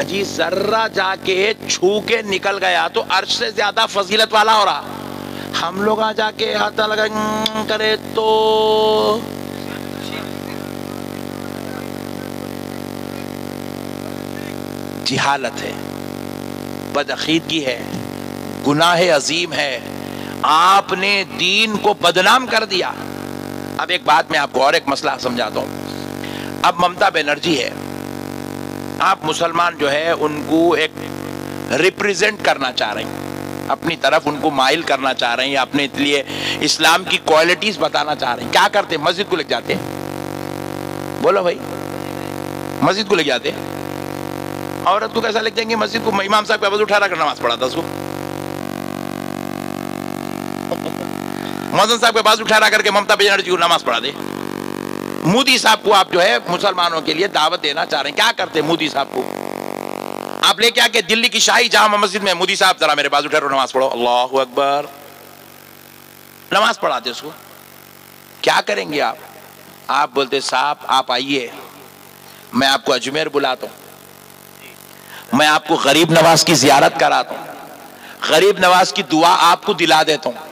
अजी जर्रा जाके छू के निकल गया तो अर्श से ज़्यादा फजीलत वाला हो रहा। हम लोग आ जाके हाथ लगा करे तो। जिहालत है बदअकीदगी है, गुनाह अजीम है। आपने दीन को बदनाम कर दिया। अब एक बात मैं आपको और एक मसला समझाता हूँ। अब ममता बनर्जी है। आप मुसलमान जो है, उनको एक रिप्रेजेंट करना चाह रहे हैं। अपनी तरफ़ उनको माइल करना चाह रहे हैं, अपने लिए इस्लाम की क्वालिटीज बताना चाह रहे हैं। क्या करते मस्जिद को लेके जाते बोलो भाई। मस्जिद को लेके जाते औरत को कैसा लेके जाएँगे? मस्जिद को इमाम साहब का आवाज़ उठा कर नमाज़ पढ़ा था उसको। मौजन साहब के पास उठा रहा करके ममता बनर्जी को नमाज़ पढ़ा दे। मोदी साहब को आप जो है मुसलमानों के लिए दावत देना चाह रहे हैं। क्या करते हैं मोदी साहब को? आप लेके आके दिल्ली की शाही जामा मस्जिद में मोदी साहब, जरा मेरे पास उठा रहे नमाज़ पढ़ो। अल्लाह अकबर। नमाज़ पढ़ाते उसको। क्या करेंगे आप? आप बोलते, साहब, आप आइए। मैं आपको अजमेर बुलाता हूँ। मैं आपको गरीब नवाज़ की जियारत कराता हूँ। गरीब नवाज़ की दुआ आपको दिला देता हूँ।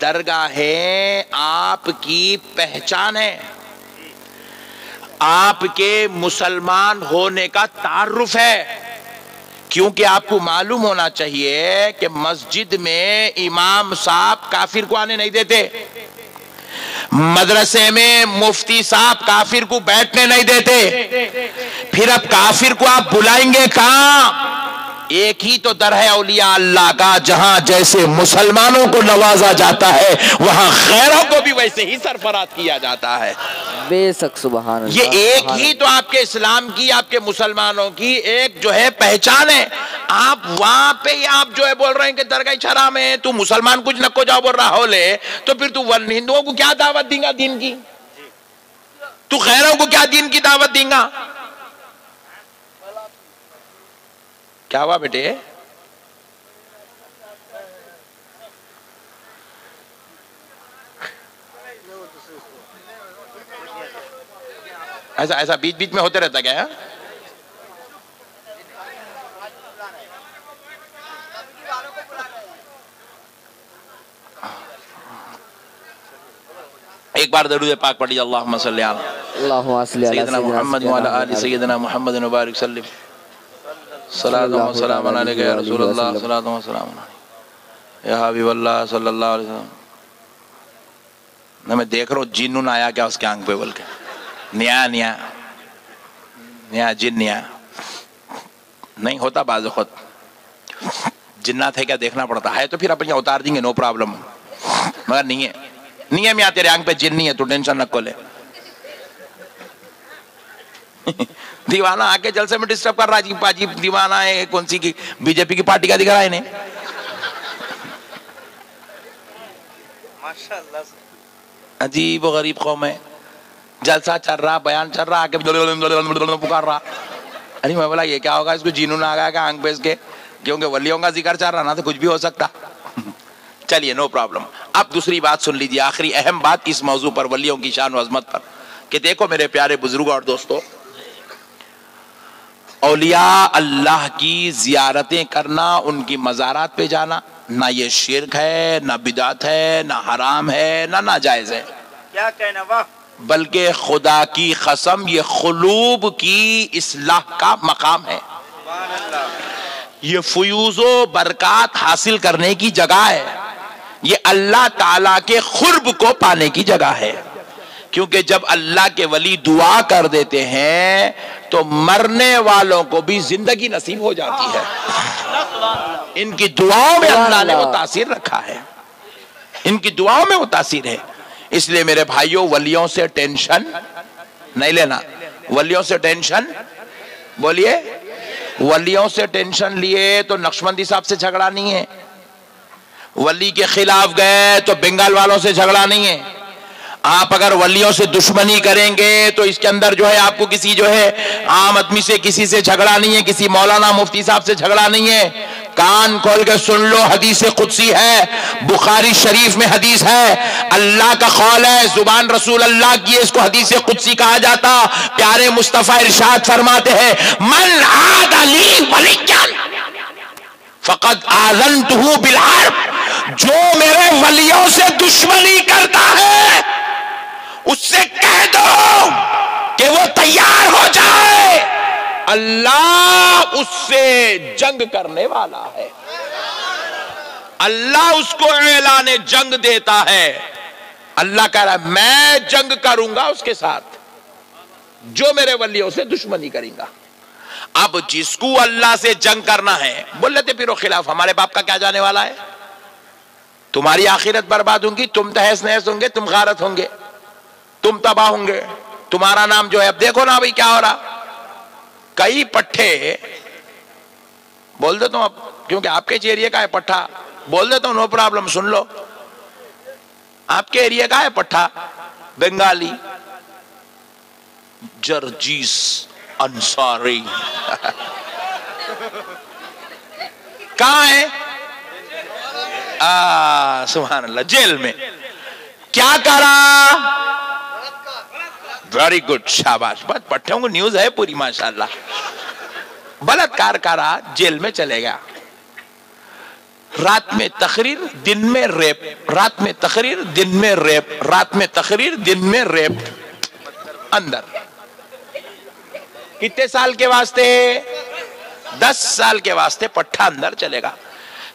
दरगाहें आपकी पहचान है। आपके मुसलमान होने का तारुफ है। क्योंकि आपको मालूम होना चाहिए कि मस्जिद में इमाम साहब काफिर को आने नहीं देते। मदरसे में मुफ्ती साहब काफिर को बैठने नहीं देते। फिर अब काफिर को आप बुलाएँगे कहाँ? एक ही तो दर है औलिया अल्लाह का जहाँ जैसे मुसलमानों को नवाजा जाता है वहाँ खैरों को भी वैसे ही सरफराज किया जाता है। बेशक सुबहान ये एक ही तो आपके इस्लाम की आपके मुसलमानों की एक जो है पहचान है। आप वहाँ पे ही आप जो है बोल रहे हैं कि दरगाह छरा में तू मुसलमान कुछ नको जाओ बोल रहा हो ले तो फिर तू वन हिंदुओं को क्या दावत देगा दीन की? तू खैरों को क्या दीन की दावत देगा? क्या हुआ बेटे? ऐसा ऐसा बीच बीच में होते रहता क्या है? एक बार दरूद पाक पढ़ी अल्लाह सल्ली अला अल्लाहुम्मा सल्ली अला सैयदना मोहम्मद सैयदना मोहम्मद। मुबारक सल्लम। सलाम रसूल सलाम या ना मैं देख रहा हूँ आया क्या उसके आँख पे बोल के न्या न्या। न्या जिन न्या। नहीं होता बाज खुद। जिन्नात है क्या देखना पड़ता। है तो फिर अपन उतार देंगे नो प्रॉब्लम मगर नहीं है। नहीं है मैं तेरे आँख पे जिन नहीं है तू टेंशन रखो ले। दीवाना आके जलसे में डिस्टर्ब कर रहा जी पाजी दीवाना है कौन सी की बीजेपी की पार्टी का दिख रहा है इन्हें। अजीब गरीब कौम है। जलसा चल रहा बयान चल रहा आके पुकार रहा। अरे मैं बोला ये क्या होगा इसको जीनू ना आ गया आँख पे इसके क्योंकि वलियों का ज़िक्र चल रहा ना तो कुछ भी हो सकता। चलिए नो प्रॉब्लम अब दूसरी बात सुन लीजिए आखिरी अहम बात इस मौजू पर वलियों की शान अजमत पर। कि देखो मेरे प्यारे बुज़ुर्ग और दोस्तों औलिया अल्लाह की जियारतें करना उनकी मज़ारात पे जाना ना ये शिरक है ना बिदात है ना हराम है ना नाजायज है। क्या कहना वाह? बल्कि खुदा की कसम ये खलूब की इसलाह का मकाम है। ये फयूजो बरकत हासिल करने की जगह है। ये अल्लाह ताला के खुर्ब को पाने की जगह है। क्योंकि जब अल्लाह के वली दुआ कर देते हैं तो मरने वालों को भी ज़िंदगी नसीब हो जाती है। इनकी दुआओं में अल्लाह ने वो तासीर रखा है। इनकी दुआओं में वो तासीर है। इसलिए मेरे भाइयों, वलियों से टेंशन नहीं लेना। वलियों से टेंशन, बोलिए, वलियों से टेंशन लिए तो नक्शबंदी साहब से झगड़ा नहीं है। वली के खिलाफ गए तो बंगाल वालों से झगड़ा नहीं है। आप अगर वलियों से दुश्मनी करेंगे तो इसके अंदर जो है आपको किसी जो है आम आदमी से किसी से झगड़ा नहीं है, किसी मौलाना मुफ्ती साहब से झगड़ा नहीं है। कान खोल के सुन लो, हदीस कुदसी है, बुखारी शरीफ में हदीस है। अल्लाह का कौल है, ज़ुबान रसूल अल्लाह की इसको हदीस कुदसी कहा जाता। प्यारे मुस्तफ़ा इरशाद फरमाते हैं, मन आद अली वलियन फकत आजन जो मेरे वलियों से दुश्मनी करता है उससे कह दो कि वो तैयार हो जाए। अल्लाह उससे जंग करने वाला है। अल्लाह उसको ऐलान जंग देता है। अल्लाह कह रहा है, मैं जंग करूँगा उसके साथ। जो मेरे वलियों से दुश्मनी करेगा। अब जिसको अल्लाह से जंग करना है बोल लेते फिर खिलाफ, हमारे बाप का क्या जाने वाला है? तुम्हारी आखिरत बर्बाद होंगी, तुम तहस नहस होंगे, तुम गारत होंगे। तुम तबाह होंगे। तुम्हारा नाम जो है, अब देखो ना भाई क्या हो रहा। कई पट्टे बोल देता हूँ अब, क्योंकि आपके एरिया का है पट्टा बोल देता हूँ नो प्रॉब्लम, सुन लो। आपके एरिया का है पट्टा बंगाली। जर्जीस अंसारी। कहा है? सुबह जेल में। क्या करा? वेरी गुड शाबाश। बस पट्टों को न्यूज़ है पूरी, माशाल्लाह। बलात्कार करा, जेल में चले गया। रात में तकरीर, दिन में रेप। रात में तकरीर, दिन में रेप। रात में तकरीर, दिन में रेप। अंदर। कितने साल के वास्ते? दस साल के वास्ते पट्टा अंदर चलेगा।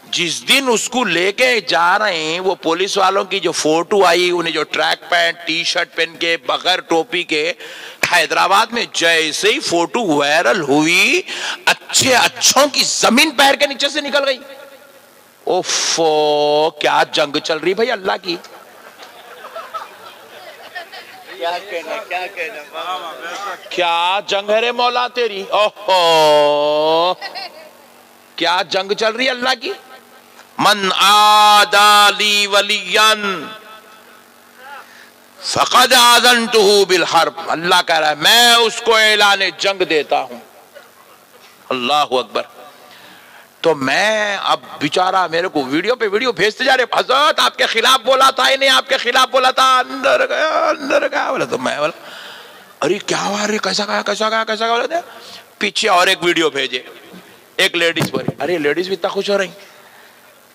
जिस दिन उसको लेके जा रहे हैं वो पुलिस वालों की जो फ़ोटो आई उन्हें जो ट्रैक पैंट टी शर्ट पहन के बगैर टोपी के हैदराबाद में जैसे ही फ़ोटो वायरल हुई अच्छे अच्छों की ज़मीन पैर के नीचे से निकल गई। ओफो क्या जंग चल रही भाई अल्लाह की। क्या कहना क्या कहना क्या जंग है रे मौला तेरी? ओहो क्या जंग चल रही है अल्लाह की? मन आदाली वलियन। फकद आजन टू बिल हर्ब। अल्लाह कह रहा है, मैं उसको ऐलान जंग देता हूँ। अल्लाह अकबर। तो मैं अब बेचारा मेरे को वीडियो पे वीडियो भेजते जा रहे हज़रत, आपके खिलाफ बोला था इन्हें आपके खिलाफ बोला था। अंदर गया अंदर गया। बोला तो मैं बोला, अरे क्या हुआ? अरे कैसा गया कैसा गया कैसा गया? बोला पीछे और एक वीडियो भेजे। एक लेडीज़ पर अरे लेडीज़ भी इतना खुश हो रही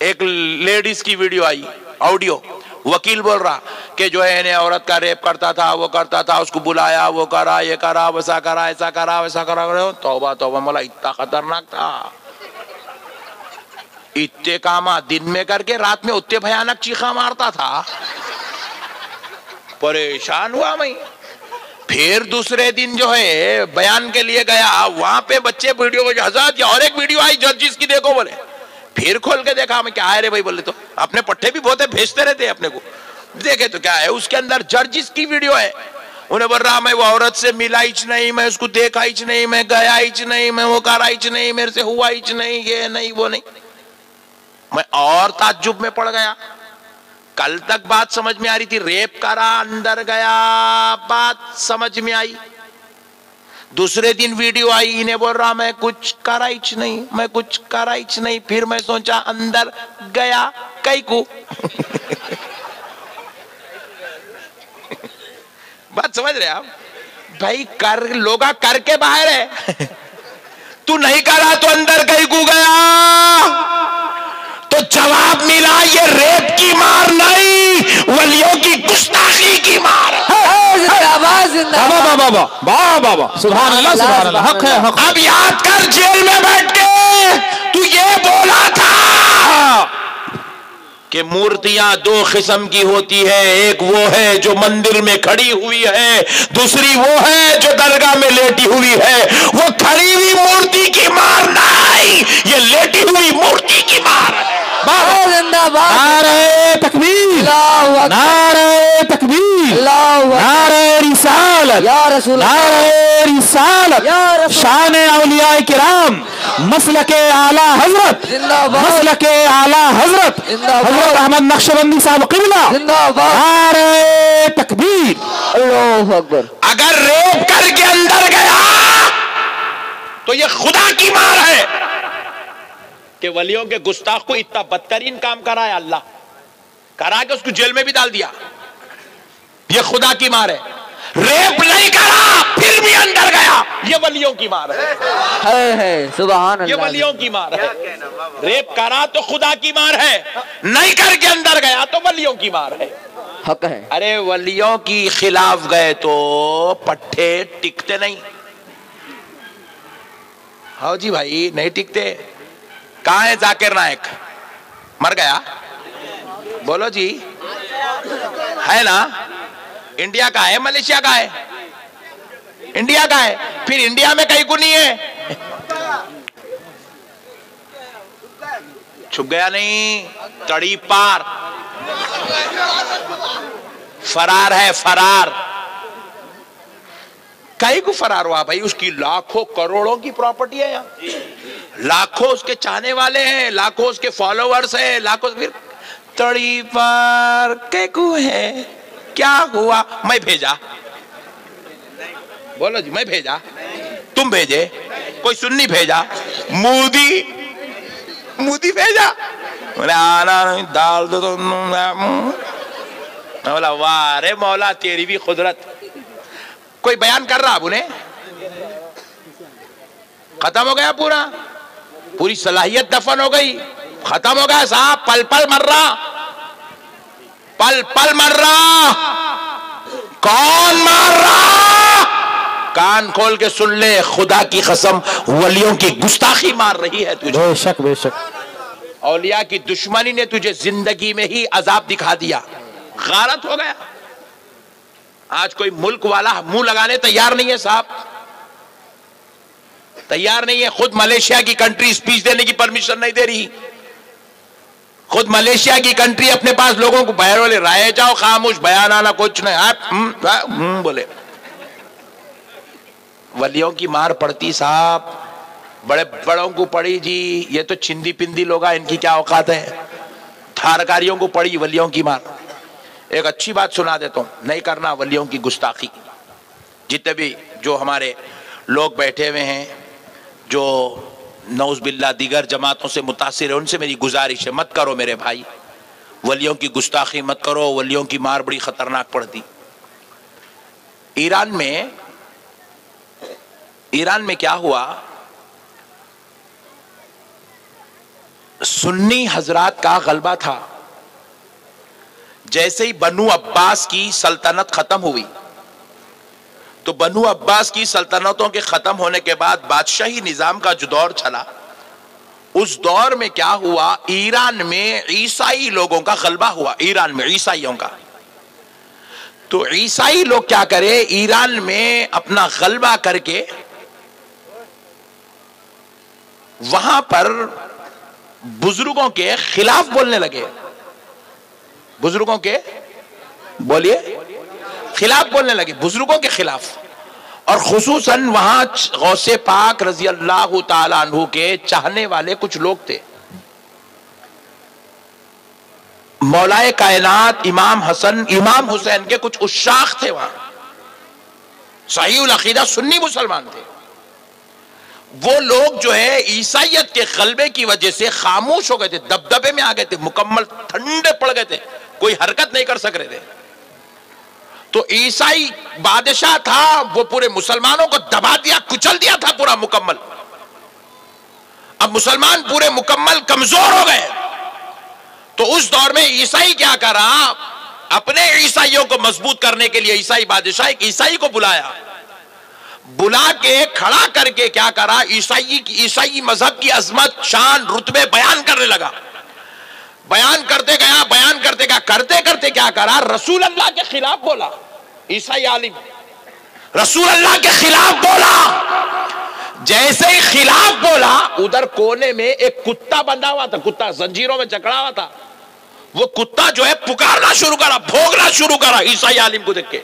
एक लेडीज़ की वीडियो आई ऑडियो वकील बोल रहा कि जो है औरत का रेप करता था, वो करता था, उसको बुलाया, वो करा, ये करा, वैसा करा, ऐसा करा, वैसा करा तोबा तोबा, मोला, इतना खतरनाक था। इतने कामा दिन में करके रात में उतने भयानक चीखा मारता था। परेशान हुआ मैं। फिर दूसरे दिन जो है, बयान के लिए गया, वहाँ पे बच्चे वीडियो को हज़ार और एक वीडियो आई जज की देखो, बोले। फिर खोल के देखा मैं क्या है रे भाई बोले तो। अपने पट्टे भी बहुत है, भेजते रहते अपने को। देखे तो क्या है, उसके अंदर जर्जिस की वीडियो है, उन्हें बोल रहा मैं वो औरत से मिला ही नहीं, मैं उसको देखा ही नहीं, मैं गया ही नहीं, मैं वो करा ही नहीं, मेरे से हुआ ही नहीं, ये नहीं, वो नहीं। मैं और ताजुब में पड़ गया। कल तक बात समझ में आ रही थी, रेप करा, अंदर गया, बात समझ में आई। दूसरे दिन वीडियो आई, इन्हें बोल रहा, मैं कुछ करा ही नहीं, मैं कुछ करा ही नहीं। फिर मैं सोचा, अंदर गया कई को बात समझ रहे आप? भाई, कर, लोगा करके बाहर है। तू नहीं करा तो अंदर कहीं को गया। तो जवाब मिला ये रेप की मार नहीं वलियों की गुस्ताखी की मार। बाबा बाबा बाबा सुभान अल्लाह सुभान अल्लाह हक है हक अब याद कर जेल में बैठ के तू ये बोला था कि मूर्तियाँ दो किस्म की होती है एक वो है जो मंदिर में खड़ी हुई है दूसरी वो है जो दरगाह में लेटी हुई है। वो खड़ी हुई मूर्ति की मार नहीं ये लेटी हुई मूर्ति की मार है। जिंदाबाद। नारे तकबीर। नारे तकबीर। नारे रसूल नारे रसूल शान औलिया किराम मसल के आला हज़रत। मसल के आला हज़रत। हज़रत अहमद नक्शबंदी साहब किबला। जिंदाबाद। नारे तकबीर। अल्लाहू अगर रेप करके अंदर गया तो ये खुदा की मार है। कि वलियों के गुस्ताख को इतना बदतरीन काम कराया अल्लाह। करा के उसको जेल में भी डाल दिया। ये खुदा की मार है। रेप नहीं करा फिर भी अंदर गया। ये वलियों की मार है। है है सुबहान ये वलियों की मार है। रेप करा तो खुदा की मार है। नहीं करके अंदर गया तो वलियों की मार है। हक है। अरे वलियों की खिलाफ गए तो पट्टे टिकते नहीं। हाँ जी भाई नहीं टिकते? कहा है जाकिर नायक? मर गया? बोलो जी। है ना? इंडिया का है, मलेशिया का है? इंडिया का है। फिर इंडिया में कहीं को नहीं है। छुप गया नहीं। तड़ी पार। फरार है, फरार। कहीं को फरार हुआ भाई? उसकी लाखों करोड़ों की प्रॉपर्टी है यहाँ। लाखों उसके चाहने वाले हैं, लाखों उसके फॉलोअर्स हैं, लाखों फिर तड़ी पार है। क्या हुआ? मैं भेजा। बोलो जी, मैं भेजा। तुम भेजे। कोई सुन्नी भेजा। मोदी मोदी भेजा। बोले आना नहीं, डाल दो तो बोला, वाह रे मौला, तेरी भी कुदरत कोई बयान कर रहा अब उन्हें? खत्म हो गया पूरा? पूरी सलाहियत दफन हो गई खत्म हो गया साहब पल पल मर रहा। पल पल मर रहा। कौन मार रहा? कान खोल के सुन ले खुदा की कसम वलियों की गुस्ताखी मार रही है तुझे। बेशक बेशक। औलिया की दुश्मनी ने तुझे ज़िंदगी में ही अजाब दिखा दिया। गारत हो गया। आज कोई मुल्क वाला मुँह लगाने तैयार नहीं है साहब। तैयार नहीं है। खुद मलेशिया की कंट्री स्पीच देने की परमिशन नहीं दे रही। खुद मलेशिया की कंट्री अपने पास लोगों को बहर वाले राय जाओ खामोश बयान आना कुछ नहीं। आप हम्म, हम्म, बोले। वलियों की मार पड़ती साहब। बड़े बड़ों को पड़ी जी। ये तो छिंदी पिंदी लोग इनकी क्या औकात है? थारकारियों को पड़ी वलियों की मार। एक अच्छी बात सुना देता हूँ नहीं करना वलियों की गुस्ताखी। जितने भी जो हमारे लोग बैठे हुए हैं जो नौज बिल्ला दीगर जमातों से मुतासर है, उनसे मेरी गुजारिश है मत करो मेरे भाई। वलियों की गुस्ताखी मत करो, वलियों की मार बड़ी खतरनाक पड़ती। ईरान में ईरान में क्या हुआ? सुन्नी हजरात का गलबा था। जैसे ही बनु अब्बास की सल्तनत खत्म हुई तो बनु अब्बास की सल्तनतों के खत्म होने के बाद बादशाही निज़ाम का जो दौर चला, उस दौर में क्या हुआ? ईरान में ईसाई लोगों का गलबा हुआ, ईरान में ईसाइयों का। तो ईसाई लोग क्या करे? ईरान में अपना गलबा करके, वहाँ पर बुज़ुर्गों के खिलाफ बोलने लगे। बुज़ुर्गों के, बोलिए। खिलाफ बोलने लगे, बुज़ुर्गों के खिलाफ। और खसूसन वहाँ गौसे पाक रज़ी अल्लाह तु के चाहने वाले कुछ लोग थे। मौलाए कायनात, इमाम हसन, इमाम हुसैन के कुछ उशाख थे वहाँ। सही अकीदा सुन्नी मुसलमान थे। वो लोग जो है ईसाइत के गलबे की वजह से खामोश हो गए थे, दबदबे में आ गए थे, मुकम्मल ठंडे पड़ गए थे, कोई हरकत नहीं कर सक रहे थे। तो ईसाई बादशाह था, वो पूरे मुसलमानों को दबा दिया, कुचल दिया था पूरा मुकम्मल। अब मुसलमान पूरे मुकम्मल कमज़ोर हो गए। तो उस दौर में ईसाई क्या करा? अपने ईसाइयों को मज़बूत करने के लिए ईसाई बादशाह एक ईसाई को बुलाया। बुला के खड़ा करके क्या करा? ईसाई की, ईसाई मज़हब की अजमत, शान, रुतबे बयान करने लगा। बयान करते गया, बयान करते गया करते करते क्या करा? रसूल अल्लाह के खिलाफ बोला। ईसाई आलिम। रसूल अल्लाह के खिलाफ बोला। जैसे ही खिलाफ बोला उधर कोने में एक कुत्ता बंधा हुआ था कुत्ता जंजीरों में जकड़ा हुआ था। वो कुत्ता जो है पुकारना शुरू करा भोगना शुरू करा ईसाई आलिम को देख के।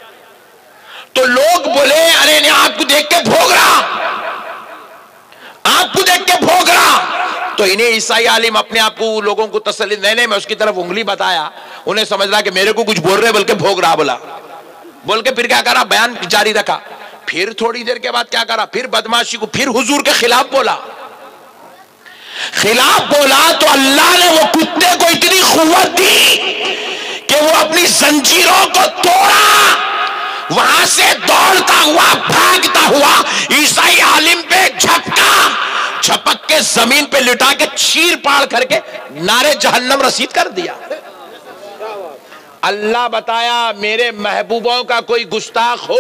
तो लोग बोले अरे ने आपको देख के भोग रहा आपको देख के भोग रहा तो इन्हें ईसाई आलिम अपने आप को लोगों को तसली नहीं मैं उसकी तरफ़ उंगली बताया। उन्हें समझ रहा कि मेरे को कुछ बोल रहे बल्कि भोग रहा बोला। बोल के फिर क्या करा? बयान जारी रखा। फिर थोड़ी देर के बाद क्या करा? फिर बदमाशी को फिर हुजूर के खिलाफ बोला। खिलाफ बोला तो अल्लाह ने वो कुत्ते को इतनी खुवत दी कि वो अपनी जंजीरों को तोड़ा। वहाँ से दौड़ता हुआ, भागता हुआ, ईसाई आलिम पे झपका, झपक के ज़मीन पे लिटा के चीर पाड़ करके नारे जहन्नम रसीद कर दिया। अल्लाह बताया, मेरे महबूबों का कोई गुस्ताख हो,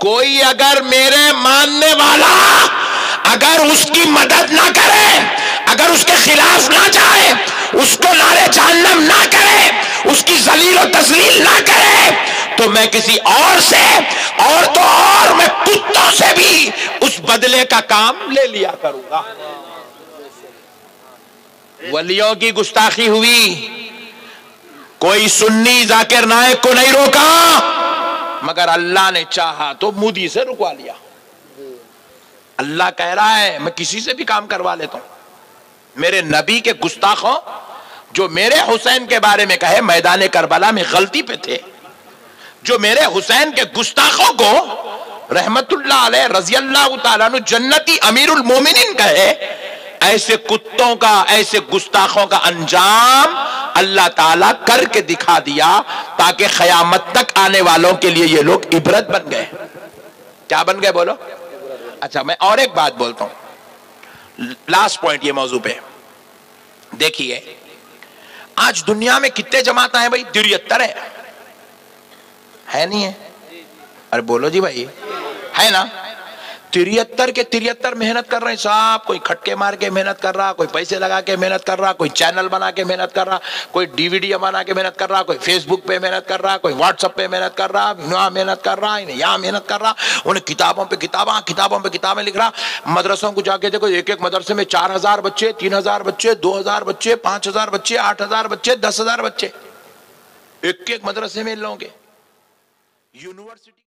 कोई अगर मेरे मानने वाला अगर उसकी मदद ना करे, अगर उसके खिलाफ ना जाए, उसको नारे जहन्नम ना करे, उसकी जलील और तस्लील ना करे तो मैं किसी और से और तो और मैं कुत्तों से भी उस बदले का काम ले लिया करूँगा। वलियों की गुस्ताखी हुई। कोई सुन्नी जाकिर नायक को नहीं रोका। मगर अल्लाह ने चाहा तो मोदी से रुकवा लिया। अल्लाह कह रहा है, मैं किसी से भी काम करवा लेता हूँ। मेरे नबी के गुस्ताखों, जो मेरे हुसैन के बारे में कहे, मैदान करबला में गलती पे थे। जो मेरे हुसैन के गुस्ताखों को रहमतुल्लाह अलैह रज़ी अल्लाह जन्नती अमीरुल मोमिनिन कहे ऐसे कुत्तों का, ऐसे गुस्ताखों का अंजाम अल्लाह ताला करके दिखा दिया ताकि खयामत तक आने वालों के लिए ये लोग इबरत बन गए। क्या बन गए बोलो? अच्छा मैं और एक बात बोलता हूँ। लास्ट पॉइंट ये मौजू पे। देखिए, आज दुनिया में कितने जमाता है भाई? तिरहत्तर है। है नहीं है? अरे बोलो जी भाई। है ना? तिरहत्तर के तिरहत्तर मेहनत कर रहे हैं साहब, कोई खटके मार के मेहनत कर रहा, कोई पैसे लगा के मेहनत कर रहा, कोई चैनल बना के मेहनत कर रहा, कोई डीवीडी बना के मेहनत कर रहा, कोई फेसबुक पे मेहनत कर रहा, कोई व्हाट्सएप पे मेहनत कर रहा, यहाँ मेहनत कर रहा यहाँ मेहनत कर रहा, उन्हें किताबों पे किताबा, किताबों पे किताबें लिख रहा, मदरसों को जाके देखो एक एक मदरसे में चार हज़ार बच्चे, तीन हज़ार बच्चे, दो हज़ार बच्चे, पाँच हज़ार बच्चे, आठ हज़ार बच्चे, दस हज़ार बच्चे। एक एक मदरसे में लोगे यूनिवर्सिटी